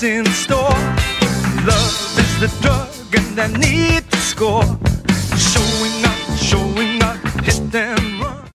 what's in store? Love is the drug, and I need to score. Showing up, showing up, hit and run.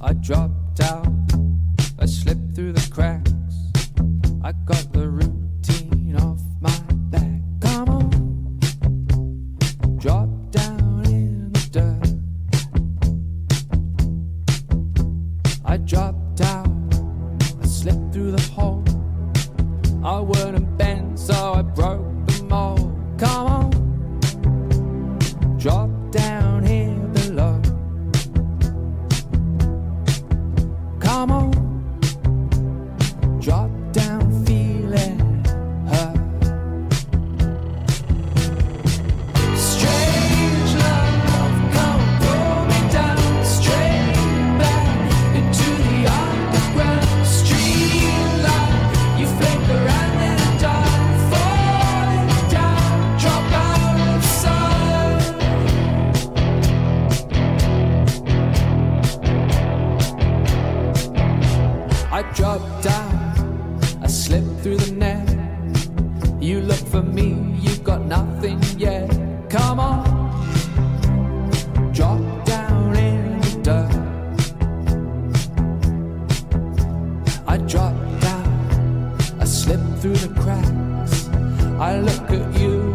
I dropped out, I slipped through the cracks. Drop You look for me, you've got nothing yet. Come on, drop down in the dirt. I dropped out, I slipped through the cracks. I look at you